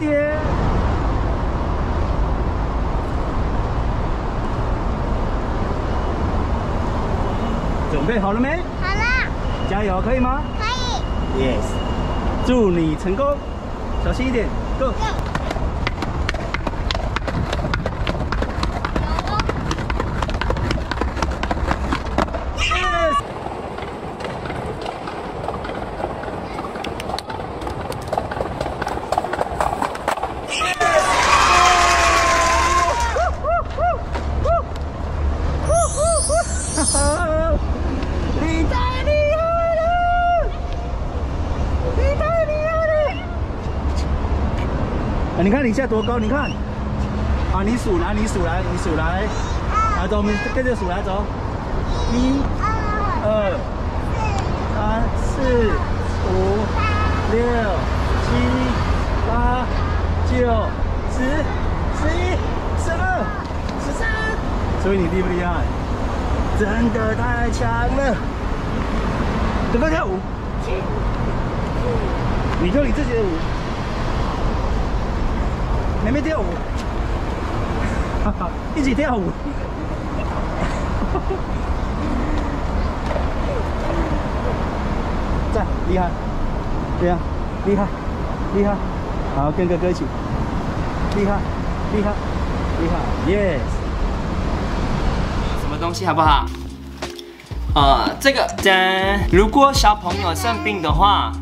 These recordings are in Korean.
点。准备好了没？好了，加油，可以吗可以。？Yes。祝你成功，小心一点，Go。Yes 你太厉害了！你太厉害了！啊，你看你现在多高？你看，啊，你数来，你数来，你数来，啊，走，我们跟着数来走，一、二、二、三、四、五、六、七、八、九、十、十一、十二、十三。所以你厉不厉害？真的太强了！赶快跳舞，你跳你自己的舞，妹妹跳舞，一起跳舞。赞，厉害，对呀、厉害，厉害，好，跟哥哥一起，厉害，厉害，厉害，yes。什么东西好不好？呃，这个，如果小朋友生病的话，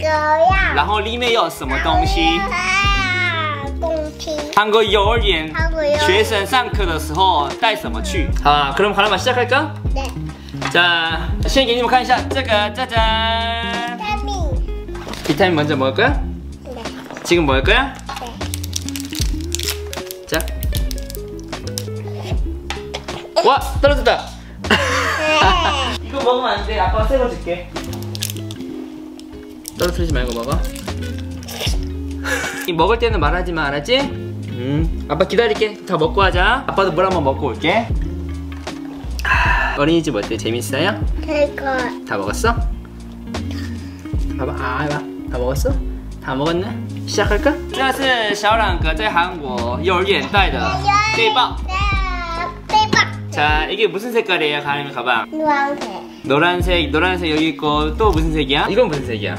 这个呀，然后里面有什么东西？啊，公平， 한국幼儿园 한국幼儿园学生上课的时候带什么去？好啊，그럼가람아시작할까？ 对， 자，先给你们看一下这个，짜잔。 卡米， 비타민 먼저 먹을 거야? 对 지금 먹을 거야? 对， 자. 와 떨어졌다. 이거 먹으면 안 돼. 아빠가 새거 줄게. 떨어뜨리지 말고 먹어. 이 먹을 때는 말하지 마, 알았지? 음, 아빠 기다릴게. 다 먹고 하자. 아빠도 물 한번 먹고 올게. 아, 어린이집 어때? 재밌어요? 这个 다 먹었어? 봐봐, 아, 해봐. 다 먹었어? 다 먹었네? 시작할까? 这是小朗哥在韩国幼儿园带的背包. 的背包， 자, 이게 무슨 색깔이에요, 가림이 가방? 女王腿， 노란색, 노란색 여기 있고 또 무슨 색이야? 이건 무슨 색이야?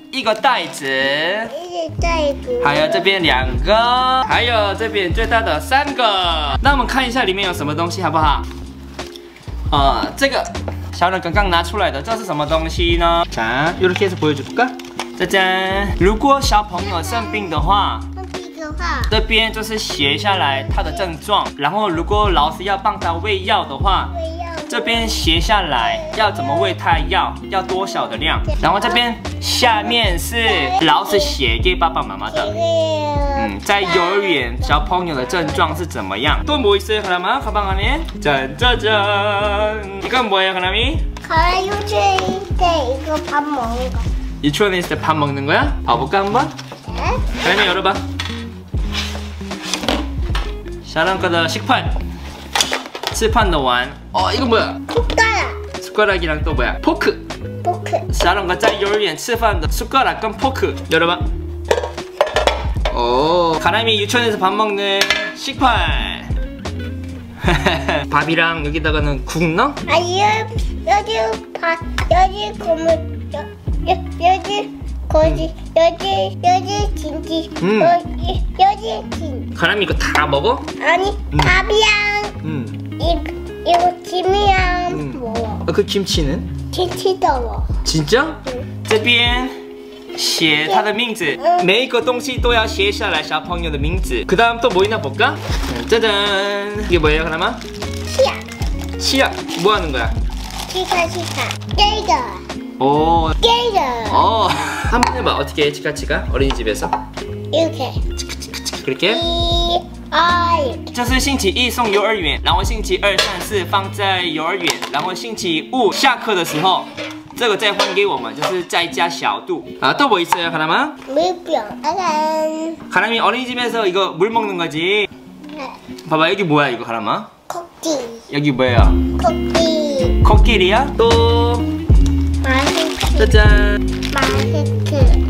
一个袋子，一直这一个，还有这边两个，还有这边最大的三个。那我们看一下里面有什么东西，好不好？呃，这个小人刚刚拿出来的，这是什么东西呢？자 이렇게 해서 보여줄까? 짜잔! 如果小朋友生病的话，那这个话，这边就是写下来他的症状，然后如果老师要帮他喂药的话，我要 这边写下来要怎么喂他药，要多少的量，然后这边下面是老师写给爸爸妈妈的。嗯，在幼儿园小朋友的症状是怎么样？또뭐있어요하나만가방안에짠짜잔이건뭐예요하나미 可能有这的一个盘蒙的， 유치원에 있을 때 밥 먹는 거야? 봐볼까 한번? 哎， 가람이 열어봐. 샤랑카다 식판. 吃饭的碗. 어 이거 뭐야? 숟가락 숟가락이랑 또 뭐야? 포크. 포크 小两个在幼儿园吃饭的 숟가락跟 포크 열어봐 오 가람이 유치원에서 밥 먹는 식판 밥이랑 여기다가는 국 넣어? 아니 여기 봐 여기 고물 여, 여, 여기 거기 여기 여기 김치 음. 여기 여기 김 가람이 이거 다 먹어? 아니 음. 밥이랑 응 이 이거 김이랑 음. 먹어 어, 그 김치는? 김치도 먹어 진짜? 嗯这边写他的名字，每一个东西都要写下来小朋友的名字。그 다음 또 뭐 있나 볼까? 짜잔 이게 뭐예요 가람아? 치약 치약 뭐 하는 거야? 치카 치카 깨이거 오 깨이거 어, 한번 해봐. 어떻게 해, 치카치카? 어린이집에서? 이렇게 그렇게? 이 아이 这是星期一送幼儿园，然后星期二、三、四放在幼儿园，然后星期五下课的时候，这个再还给我们，就是再加小度。啊，또 뭐 있어요, 가람아? 물병 짜잔 가람이 어린이집에서 이거 물 먹는 거지. 봐봐, 여기 뭐야 이거 가람아? 코끼 여기 뭐예요? 코끼 코끼리야? 또 마스크 짜잔. 마스크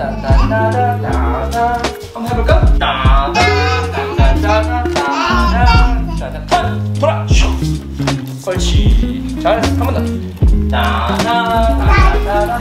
따따따따따 한번 해볼까? 따따따따따따 돌아! 슉 옳지 잘한번 더. 따따따따따